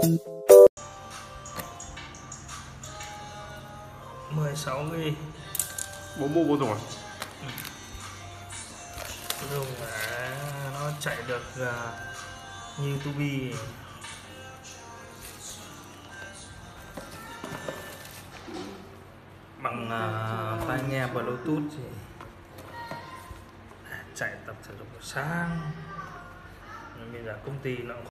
16 ghi bố mua bố rồi. Dùng để nó chạy được uh, như tubi bằng uh, tai nghe bluetooth thì chạy tập thể dục buổi sáng. Nhưng bây giờ công ty nó cũng